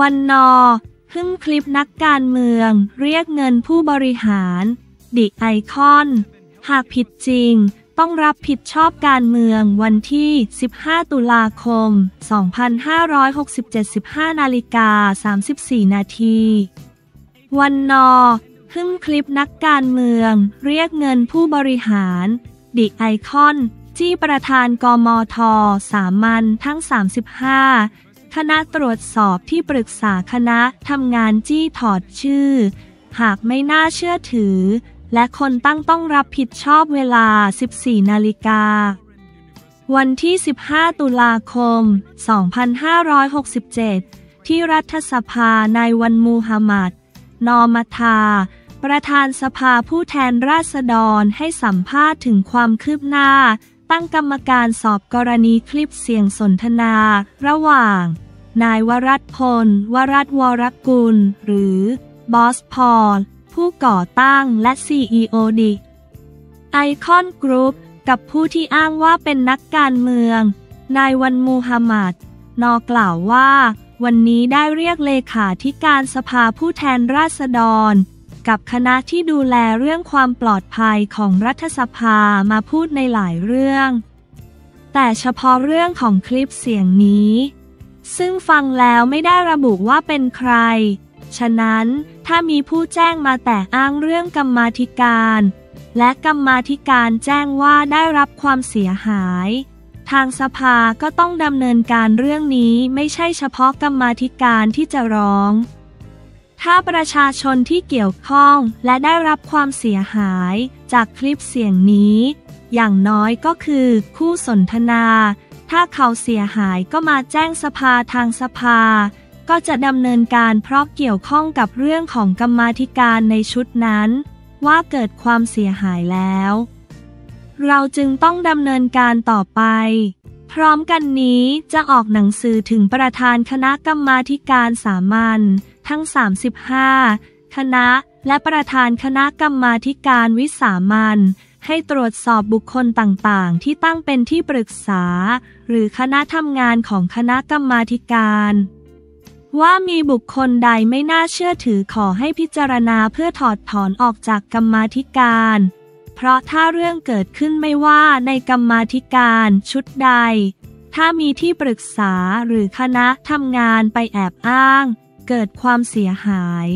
วันนอพึ่งคลิปนักการเมือง เรียกเงินผู้บริหารดิไอคอน หากผิดจริง ต้องรับผิดชอบการเมืองวันที่ 15 ตุลาคม 2567 15นาฬิกา34 นาที วันนอพึ่งคลิปนักการเมือง เรียกเงินผู้บริหารดิไอคอนจี้ประธานกมท สามัญทั้ง 35 คณะตรวจสอบที่ปรึกษาคณะทำงานจี้ถอดชื่อ หากไม่น่าเชื่อถือ และคนตั้งต้องรับผิดชอบเวลา 14 นาฬิกา วันที่ 15 ตุลาคม 2567 ที่รัฐสภานายวันมูฮัมหมัด นอมทา ประธานสภาผู้แทนราษฎรให้สัมภาษณ์ถึงความคืบหน้า ตั้งกรรมการสอบกรณีคลิปเสียงสนทนา ระหว่าง นายวรัตพล วรัตวรกุล หรือบอสพอล ผู้ก่อตั้งและ CEO ดิไอคอนกรุ๊ปกับผู้ที่อ้างว่าเป็นนักการเมือง นายวันมูฮัมหมัด นอกล่าวว่า วันนี้ได้เรียกเลขาธิการสภาผู้แทนราษฎร กับคณะที่ดูแลเรื่องความปลอดภัยของรัฐสภามาพูดในหลายเรื่อง แต่เฉพาะเรื่องของคลิปเสียงนี้ ซึ่งฟังแล้วไม่ได้ระบุว่าเป็นใคร ฉะนั้นถ้ามีผู้แจ้งมาแต่อ้างเรื่องกรรมาธิการ และกรรมาธิการแจ้งว่าได้รับความเสียหาย ทางสภาก็ต้องดำเนินการเรื่องนี้ไม่ใช่เฉพาะกรรมาธิการที่จะร้อง ถ้าประชาชนที่เกี่ยวข้องและได้รับความเสียหายจากคลิปเสียงนี้ อย่างน้อยก็คือคู่สนทนา ถ้าเขาเสียหายก็มาแจ้งสภาทางสภา ก็จะดำเนินการเพราะเกี่ยวข้องกับเรื่องของกรรมาธิการในชุดนั้น ว่าเกิดความเสียหายแล้ว เราจึงต้องดำเนินการต่อไปพร้อมกันนี้จะออกหนังสือถึงประธานคณะกรรมาธิการสามัญ ทั้ง 35 คณะ และประธานคณะกรรมาการวิสามัญให้ตรวจสอบบุคคลต่างๆ ที่ตั้งเป็นที่ปรึกษา หรือคณะทำงานของคณะกรรมาการ ว่ามีบุคคลใดไม่น่าเชื่อถือขอให้พิจารณาเพื่อถอดถอนออกจากกรรมาการ เพราะถ้าเรื่องเกิดขึ้นไม่ว่าในกรรมาการชุดใด ถ้ามีที่ปรึกษาหรือคณะทำงานไปแอบอ้าง เกิดความเสียหาย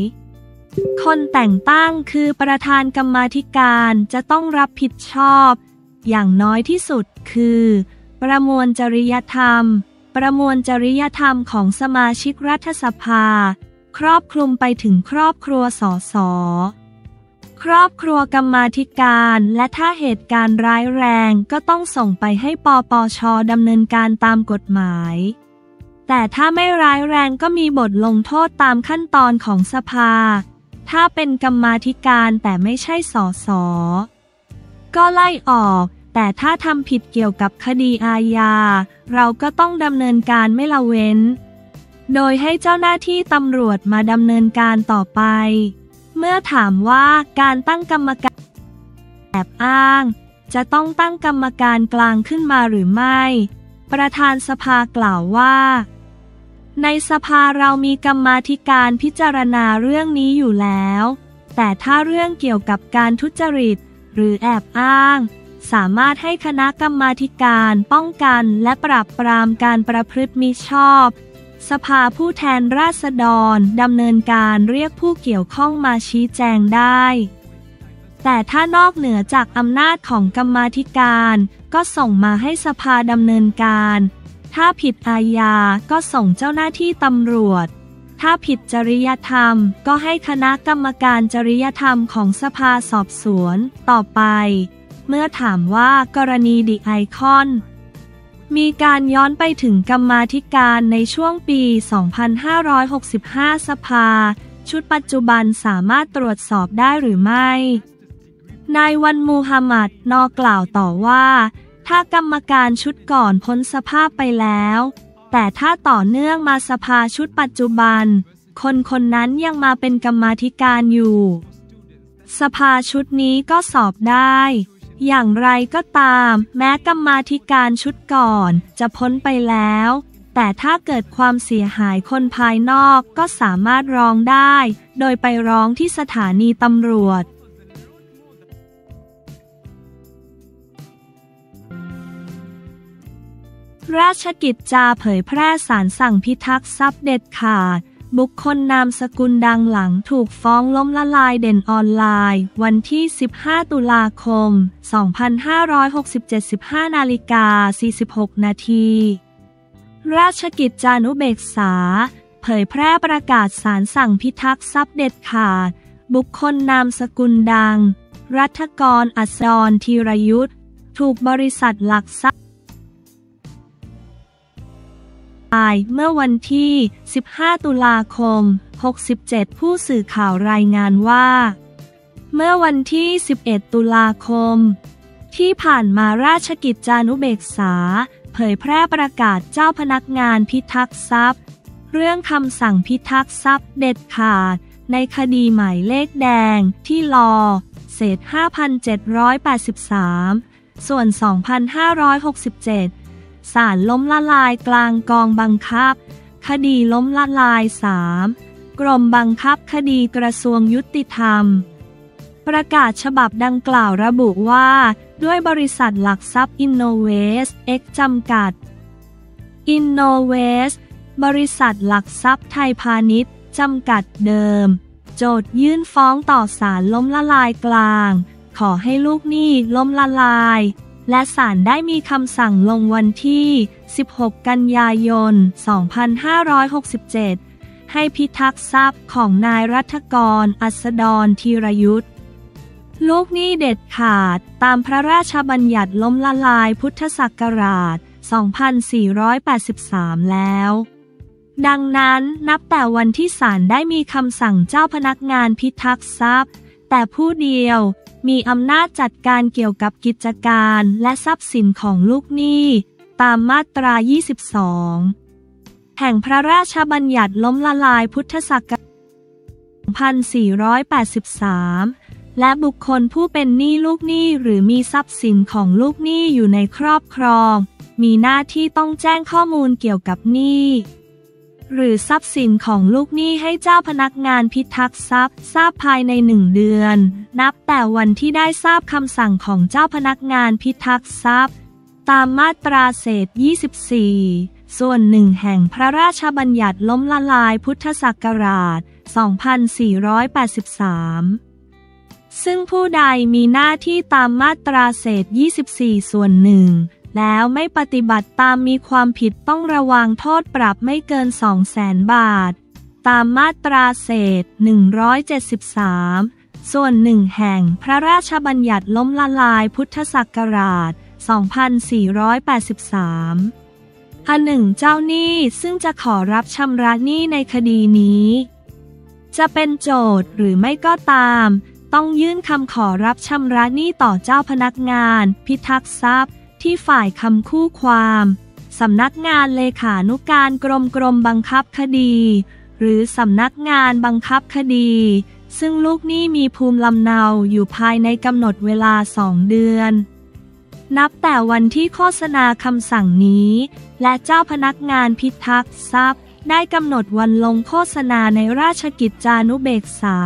คนแต่งตั้งคือประธานกรรมาธิการจะต้องรับผิดชอบ อย่างน้อยที่สุดคือ ประมวลจริยธรรม ประมวลจริยธรรมของสมาชิกรัฐสภา ครอบคลุมไปถึงครอบครัวสสครอบครัวกรรมาธิการและถ้าเหตุการณ์ร้ายแรงก็ต้องส่งไปให้ปปชดำเนินการตามกฎหมาย แต่ถ้าไม่ร้ายแรงก็มีบทลงโทษตามขั้นตอนของสภา ถ้าเป็นกรรมาธิการแต่ไม่ใช่สอสอก็ไล่ออก แต่ถ้าทำผิดเกี่ยวกับคดีอาญา เราก็ต้องดำเนินการไม่ละเว้น โดยให้เจ้าหน้าที่ตำรวจมาดำเนินการต่อไป เมื่อถามว่าการตั้งกรรมการแอบอ้าง จะต้องตั้งกรรมการกลางขึ้นมาหรือไม่ประธานสภากล่าวว่า ในสภาเรามีกรรมาธิการพิจารณาเรื่องนี้อยู่แล้ว แต่ถ้าเรื่องเกี่ยวกับการทุจริต หรือแอบอ้าง สามารถให้คณะกรรมาธิการป้องกันและปราบปรามการประพฤติมิชอบ สภาผู้แทนราษฎรดำเนินการเรียกผู้เกี่ยวข้องมาชี้แจงได้ แต่ถ้านอกเหนือจากอำนาจของกรรมาธิการ ก็ส่งมาให้สภาดำเนินการ ถ้าผิดอาญาก็ส่งเจ้าหน้าที่ตำรวจ ถ้าผิดจริยธรรม ก็ให้คณะกรรมการจริยธรรมของสภาสอบสวนต่อไป เมื่อถามว่ากรณีดิไอคอน มีการย้อนไปถึงกรรมาธิการในช่วงปี 2565 สภา ชุดปัจจุบันสามารถตรวจสอบได้หรือไม่ นายวันมูฮัมหมัดนอกล่าวต่อว่า ถ้ากรรมการชุดก่อนพ้นสภาพไปแล้ว แต่ถ้าต่อเนื่องมาสภาชุดปัจจุบัน คนคนนั้นยังมาเป็นกรรมาธิการอยู่ สภาชุดนี้ก็สอบได้ อย่างไรก็ตาม แม้กรรมาธิการชุดก่อนจะพ้นไปแล้ว แต่ถ้าเกิดความเสียหายคนภายนอกก็สามารถร้องได้ โดยไปร้องที่สถานีตำรวจ ราชกิจจาเผยแพร่สารสั่งพิทักษ์ทรัพย์เด็ดขาด บุคคลนามสกุลดังหลังถูกฟ้องล้มละลายเด่นออนไลน์ วันที่ 15 ตุลาคม 2567 15นาฬิกา 46 นาทีราชกิจจานุเบกษา เผยแพร่ประกาศสารสั่งพิทักษ์ทรัพย์เด็ดขาด บุคคลนามสกุลดัง รัฐกรอัศรธีรยุทธถูกบริษัทหลักทรัพย์ เมื่อวันที่ 15 ตุลาคม 67 ผู้สื่อข่าวรายงานว่า เมื่อวันที่ 11 ตุลาคม ที่ผ่านมาราชกิจจานุเบกษา เผยแพร่ประกาศเจ้าพนักงานพิทักษ์ทรัพย์ เรื่องคำสั่งพิทักษ์ทรัพย์เด็ดขาด ในคดีหมายเลขแดงที่ลอเศษ 5,783 ส่วน 2,567 ศาลล้มละลายกลางกองบังคับ คดีล้มละลาย 3. กรมบังคับคดีกระทรวงยุติธรรม ประกาศฉบับดังกล่าวระบุว่า ด้วยบริษัทหลักทรัพย์ Innovate X จำกัด Innovate บริษัทหลักทรัพย์ไทยพาณิชย์จำกัดเดิม โจทยื่นฟ้องต่อศาลล้มละลายกลาง ขอให้ลูกหนี้ล้มละลาย และศาลได้มีคำสั่งลงวันที่ 16 กันยายน 2567 ให้พิทักษ์ทรัพย์ของนายรัฐกร อัสดรธีรยุทธลูกหนี้เด็ดขาดตามพระราชบัญญัติล้มละลายพุทธศักราช 2483 แล้ว ดังนั้นนับแต่วันที่ศาลได้มีคำสั่งเจ้าพนักงานพิทักษ์ทรัพย์ แต่ผู้เดียว มีอำนาจจัดการเกี่ยวกับกิจการและทรัพย์สินของลูกหนี้ ตามมาตรา 22 แห่งพระราชบัญญัติล้มละลายพุทธศักราช2483 และบุคคลผู้เป็นหนี้ลูกหนี้หรือมีทรัพย์สินของลูกหนี้อยู่ในครอบครอง มีหน้าที่ต้องแจ้งข้อมูลเกี่ยวกับหนี้ หรือทรัพย์สินของลูกหนี้ให้เจ้าพนักงานพิทักษ์ทรัพย์ ทราบภายในหนึ่งเดือน นับแต่วันที่ได้ทราบคำสั่งของเจ้าพนักงานพิทักษ์ทรัพย์ ตามมาตราเศษ 24 ส่วนหนึ่งแห่งพระราชบัญญัติล้มละลายพุทธศักราช 2483ซึ่งผู้ใดมีหน้าที่ตามมาตราเศษ 24 ส่วนหนึ่ง แล้วไม่ปฏิบัติตามมีความผิดต้องระวังโทษปรับไม่เกิน2แสนบาท ตามมาตราเศษ 173 ส่วนหนึ่งแห่งพระราชบัญญัติล้มละลายพุทธศักราช 2483อันหนึ่งเจ้าหนี้ซึ่งจะขอรับชำระหนี้ในคดีนี้ จะเป็นโจทย์หรือไม่ก็ตาม ต้องยื่นคำขอรับชำระหนี้ต่อเจ้าพนักงาน พิทักษ์ทรัพย์ ที่ฝ่ายคำคู่ความสำนักงานเลขานุการกรมกรมบังคับคดี หรือสำนักงานบังคับคดี ซึ่งลูกหนี้มีภูมิลำเนาอยู่ภายในกำหนดเวลาสองเดือน นับแต่วันที่โฆษณาคำสั่งนี้ และเจ้าพนักงานพิทักษ์ทรัพย์ ได้กำหนดวันลงโฆษณาในราชกิจจานุเบกษา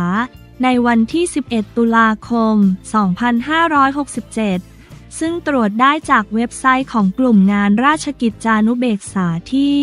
ในวันที่ 11 ตุลาคม 2567 ซึ่งตรวจได้จากเว็บไซต์ของกลุ่มงานราชกิจจานุเบกษาที่